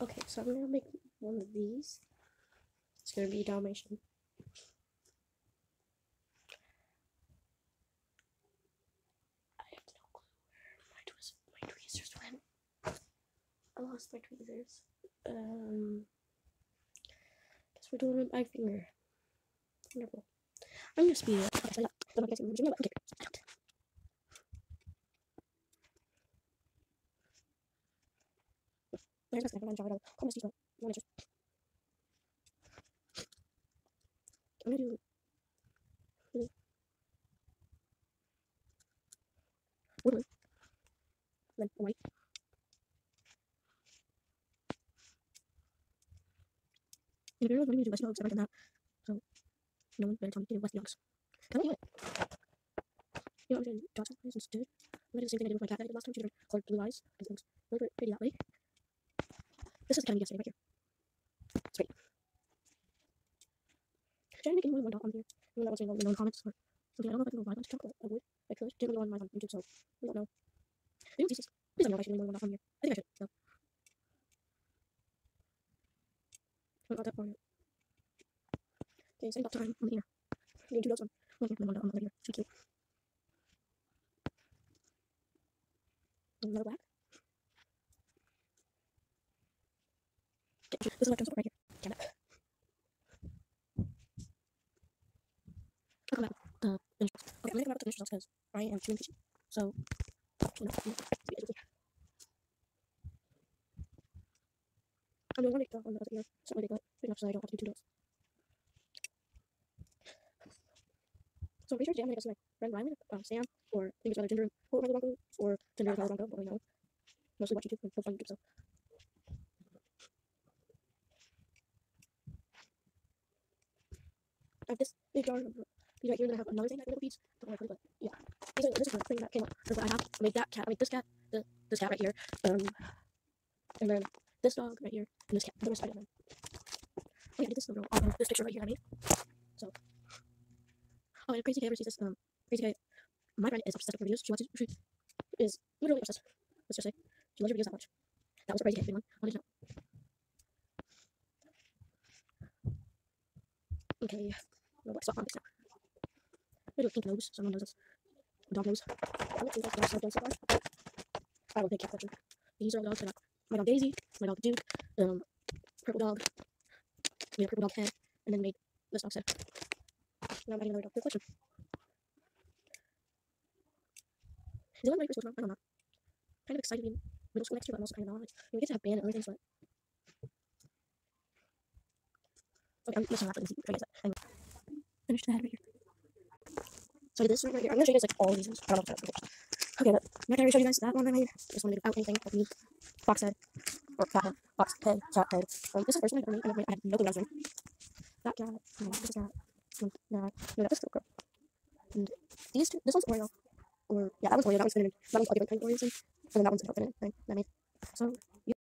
Okay, so I'm gonna make one of these. It's gonna be a Dalmatian. I have no clue where my twist my tweezers went. I lost my tweezers. Um guess we're doing it my finger. Wonderful. I'm gonna speed it up. Okay, so yeah, don't know if you guys can remember, okay, I don't. I'm gonna do blue. Blue. Then white. And if you're wanting to do West I've that. So no one better tell me to do West. Can I do it? You know, I'm gonna dot some eyes instead. I'm gonna do the same thing I did with my cat that I did last time. She's gonna color blue eyes. Because it looks really pretty- pretty that way. This is of yesterday right here. Pretty. Should I make more than one dot on here? I mean, that was in the comments or something. I don't know if I can go live on TikTok, but I would. I could. Didn't go on live on YouTube, so we don't know. Maybe it's just, please don't know if I should make more one dot on here. I think I should, so. I got that far yet. Okay, same dot time on the ear. Doing two dots on one oh, ear and one dot on the other ear. Too cute. Another black. Okay, this is my pencil right here. Damn it. I'll come back with the finished box. Okay, I'm gonna come back with the finished box because I am chewing fishy. So, you know, you know, see it easily. I'm doing one big dot on the other ear. Not really big, big enough so I don't have to do two dots. So sure Jam gonna go see my friend Rylan, um, Sam, or I think it's either Tinder or Tyler Bronco, or Tinder or Tyler Bronco, don't really know. Mostly watch YouTube and find YouTube, so. I have this big jar of beads right here, then I have another thing that I made beads. Don't worry, but yeah. These this is the thing that came up. What I have. I made that cat. I made this cat, the, this cat right here, um, and then this dog right here, and this cat. The rest I don't. Oh yeah, I did this little on this picture right here I made. So, oh, and Crazy K ever sees this, um, Crazy K, my friend is obsessed with her videos. She watches, she is literally obsessed. Let's just say, she loves your videos that much. That was a Crazy K one. Know. Okay, no black spot on do pink nose, someone knows this. Dog nose. I don't think that's what I've done so far. I a big cat collection. These are all dogs. I my dog Daisy, my dog Duke, um, purple dog, made a purple dog head, and then made this dog's head. Now I'm adding another dog to the collection. Is anyone ready for school tomorrow? I don't know. Kind of excited to be in middle school next year, but I'm also kind of not. Like, we get to have band and other things, but. Okay, I'm after this. I guess that. Anyway. Finish the head right here. So I this right here. I'm gonna show you guys like all these things. I don't know if that's Okay, but I'm not gonna show you guys that one I made. Just wanted to do out anything like me. Box head. Or cat head. Box head. Cat head. Um, this is the first one I made. I, made, I had no clue what I was doing. That cat. No, this is that. And that. No, that was girl. And these two. This one's Oreo. Or, yeah, that one's Oreo. That one's Finnegan. That one's different kind of Oreos. And then that one's different thing that I made. So,